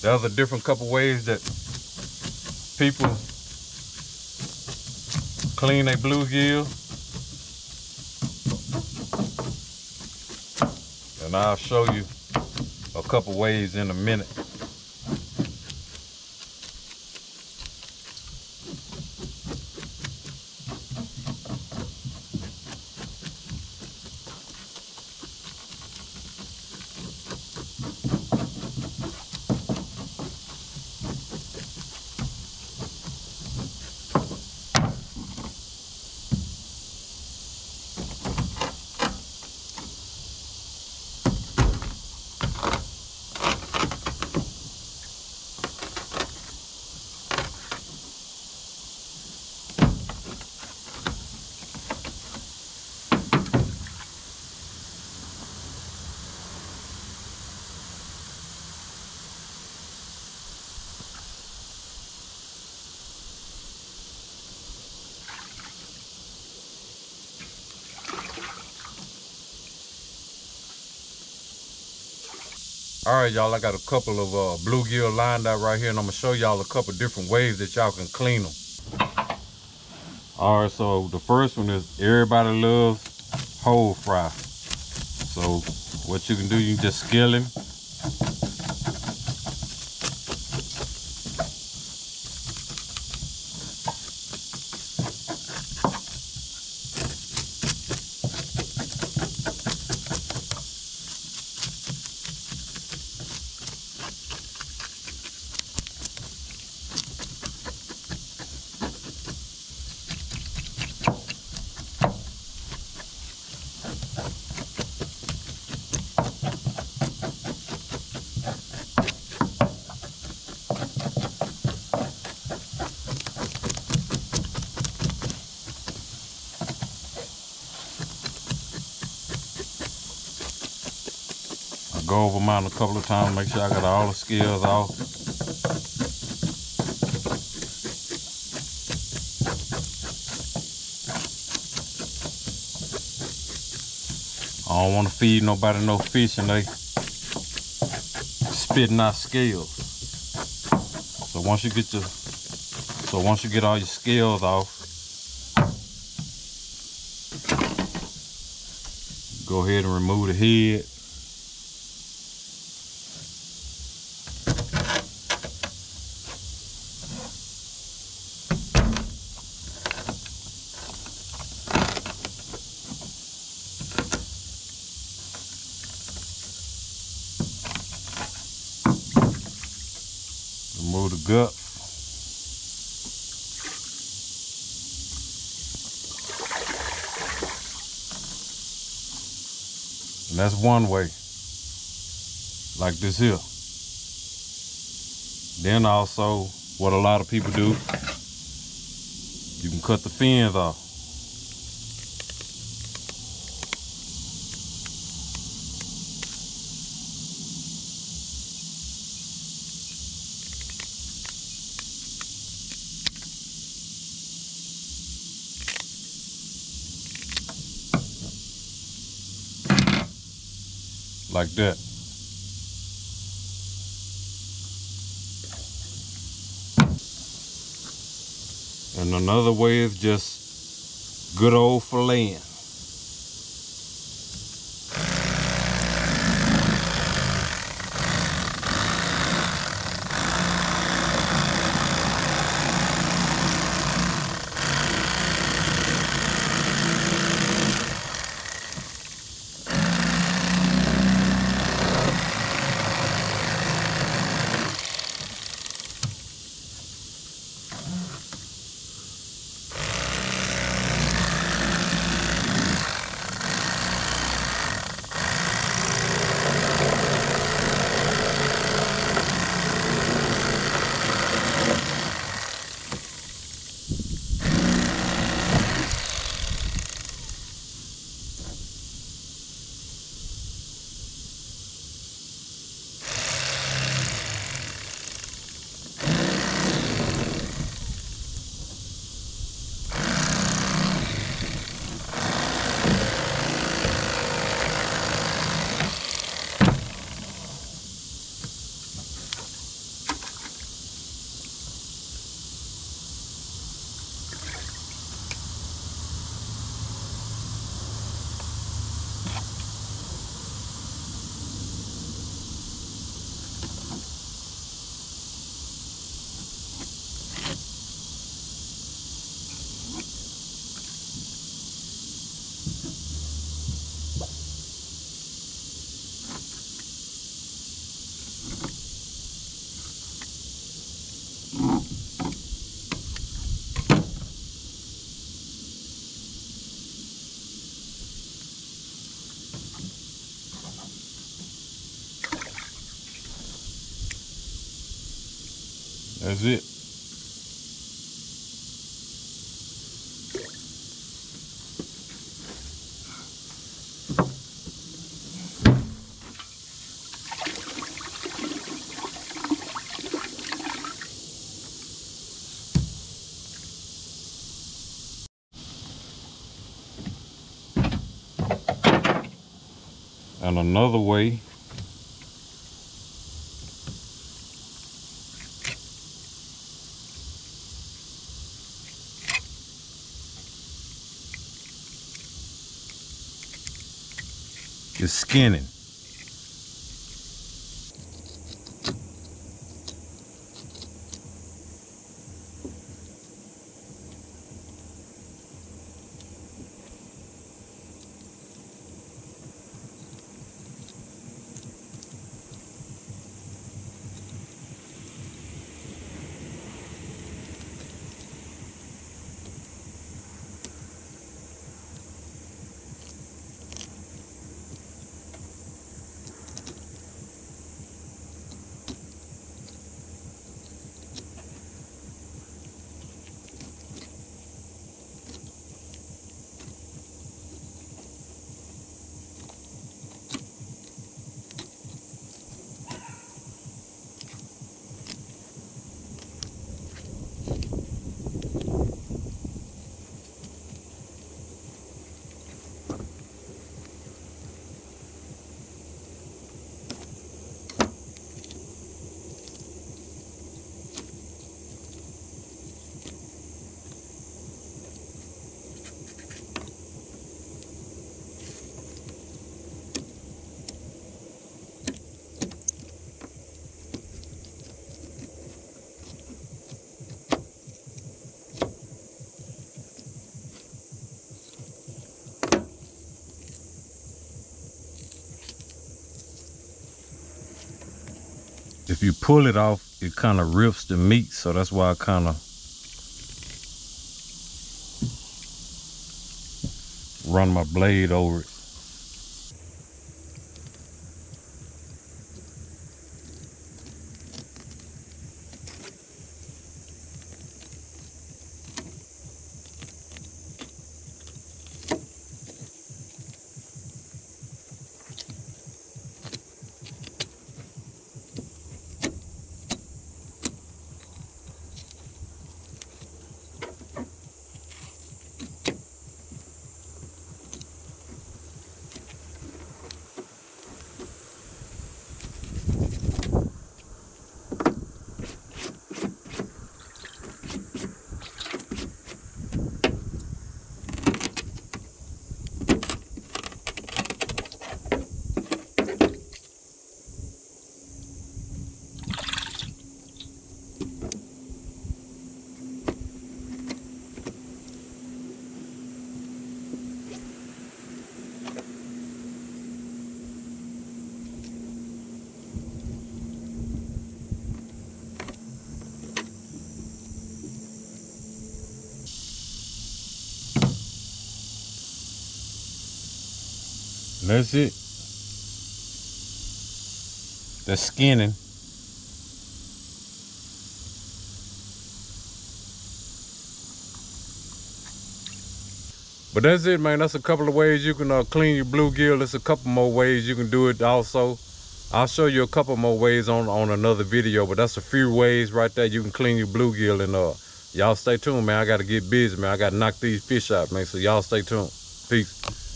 There's a different couple ways that people clean their bluegill. And I'll show you a couple ways in a minute. All right, y'all, I got a couple of uh, bluegill lined up right here, and I'm gonna show y'all a couple different ways that y'all can clean them. All right, so the first one is everybody loves whole fry. So what you can do, you can just skill him. Go over mine a couple of times, make sure I got all the scales off. I don't want to feed nobody no fish and they spitting out scales. So once you get your, so once you get all your scales off, go ahead and remove the head. And that's one way. Like this here. Then also, what a lot of people do, you can cut the fins off. Like that. And another way is just good old filleting. That's it. And another way skinning. You pull it off, it kind of rips the meat. So that's why I kind of run my blade over it. That's it. The skinning. But that's it, man. That's a couple of ways you can uh, clean your bluegill. There's a couple more ways you can do it also. I'll show you a couple more ways on, on another video, but that's a few ways right there you can clean your bluegill. And uh, y'all stay tuned, man. I got to get busy, man. I got to knock these fish out, man. So y'all stay tuned. Peace.